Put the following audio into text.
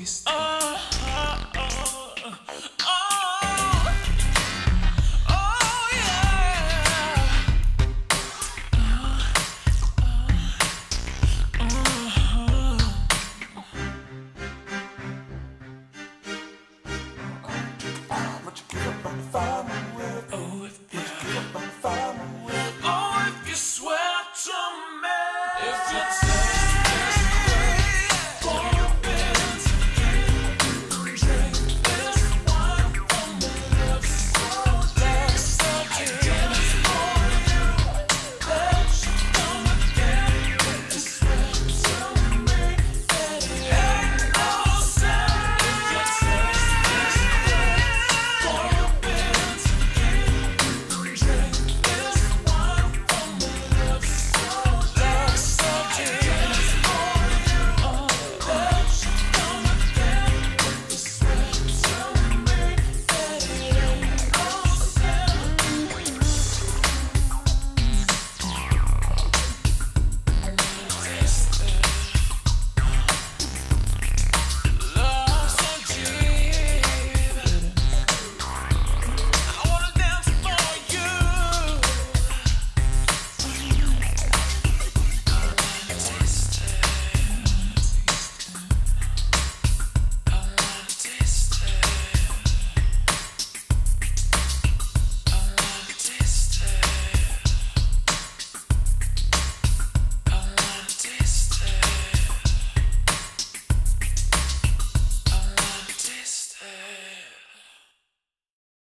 tasty. Oh.